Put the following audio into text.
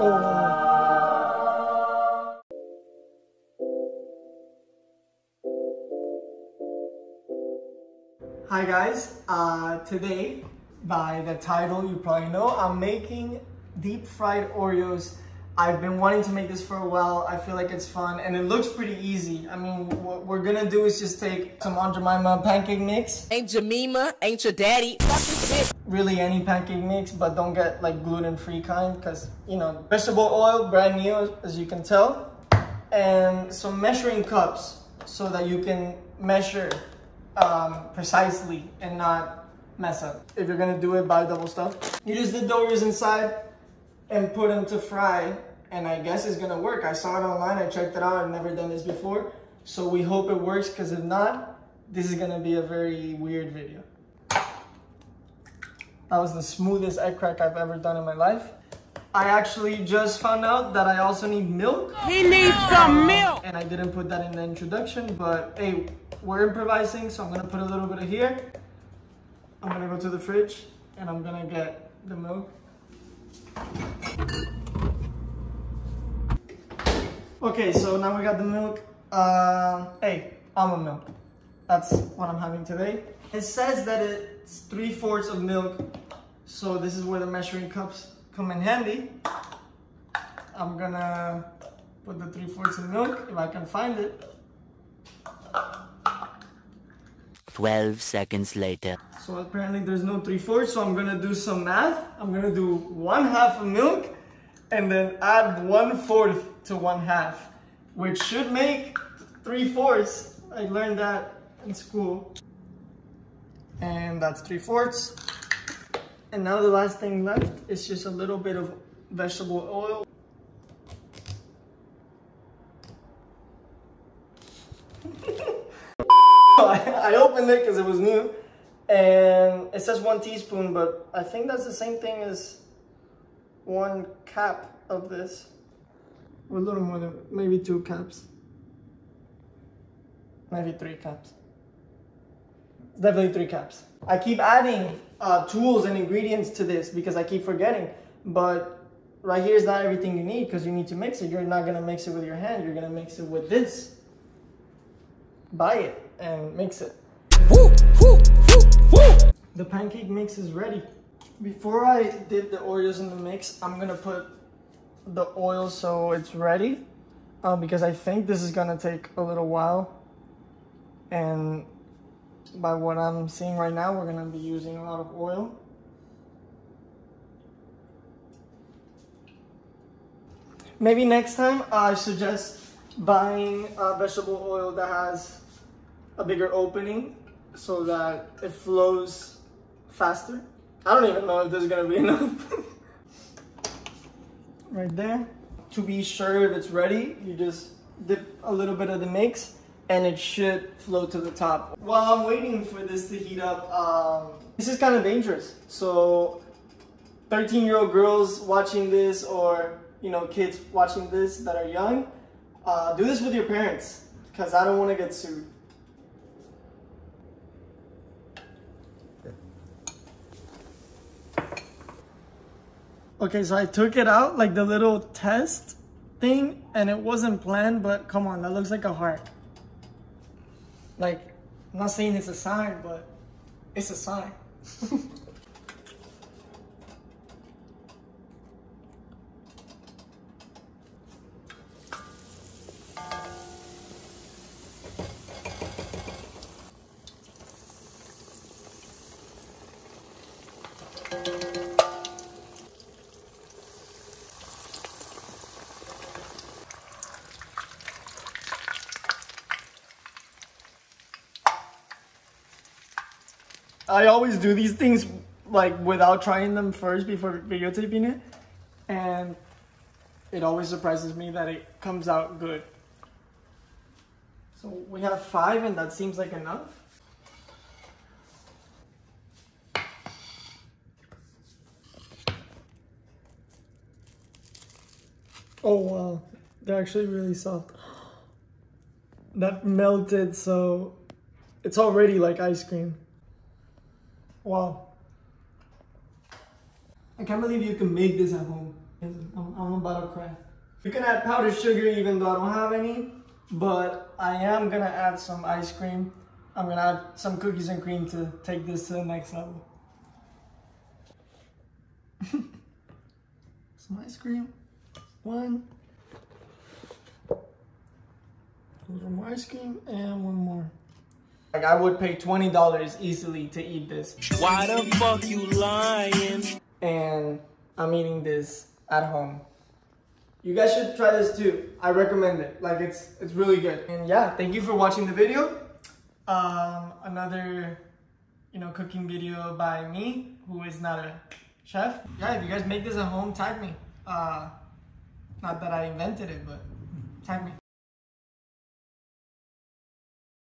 Oh. Hi guys, uh, today, by the title you probably know, I'm making deep fried Oreos. I've been wanting to make this for a while. I feel like it's fun and it looks pretty easy. I mean, what we're gonna do is just take some Aunt Jemima pancake mix, Ain't Jemima, ain't your daddy. Fuck this bitch. really any pancake mix, but don't get like gluten-free kind because, you know, vegetable oil, brand new as you can tell, and some measuring cups so that you can measure um, precisely and not mess up. If you're gonna do it, buy double stuff. You just did the Oreos inside and put them to fry, and I guess it's gonna work. I saw it online, I checked it out, I've never done this before, so we hope it works, because if not, this is gonna be a very weird video. That was the smoothest egg crack I've ever done in my life. I actually just found out that I also need milk. He needs some milk. And I didn't put that in the introduction, but hey, we're improvising, so I'm gonna put a little bit of here. I'm gonna go to the fridge and I'm gonna get the milk. Okay, so now we got the milk. Uh, hey, almond milk. That's what I'm having today. It says that it's three fourths of milk, so this is where the measuring cups come in handy. I'm gonna put the three fourths of milk if I can find it. 12 seconds later. So apparently there's no three fourths, so I'm gonna do some math. I'm gonna do one half of milk and then add one fourth to one half, which should make three fourths. I learned that in school. And that's three fourths. And now the last thing left is just a little bit of vegetable oil. I, opened it because it was new and it says one teaspoon, but I think that's the same thing as one cap of this. Or a little more than, maybe two caps. Maybe three caps. It's definitely three caps. I keep adding uh, tools and ingredients to this because I keep forgetting, but right here is not everything you need because you need to mix it. You're not gonna mix it with your hand, you're gonna mix it with this. Buy it and mix it. Woo, woo, woo, woo. The pancake mix is ready. Before I dip the Oreos in the mix, I'm gonna put the oil so it's ready uh, because I think this is gonna take a little while. And by what I'm seeing right now, we're gonna be using a lot of oil. Maybe next time I suggest buying uh, vegetable oil that has a bigger opening so that it flows faster. I don't even know if there's gonna be enough. right there. To be sure if it's ready, you just dip a little bit of the mix and it should flow to the top. While I'm waiting for this to heat up, um, this is kind of dangerous. So 13 year old girls watching this or you know kids watching this that are young, uh, do this with your parents because I don't want to get sued. Okay, so I took it out, like the little test thing, and it wasn't planned, but come on, that looks like a heart. Like, I'm not saying it's a sign, but it's a sign. I always do these things like without trying them first before videotaping it. And it always surprises me that it comes out good. So we have five and that seems like enough. Oh wow, they're actually really soft. That melted so it's already like ice cream. Wow. I can't believe you can make this at home. I'm, I'm about to cry. You can add powdered sugar even though I don't have any, but I am gonna add some ice cream. I'm gonna add some cookies and cream to take this to the next level. some ice cream, one. One more ice cream and one more. Like I would pay $20 easily to eat this. Why the fuck you lying? And I'm eating this at home. You guys should try this too. I recommend it. Like it's it's really good. And yeah, thank you for watching the video. Um, another you know cooking video by me, who is not a chef. Yeah, if you guys make this at home, tag me. Uh, not that I invented it, but tag me.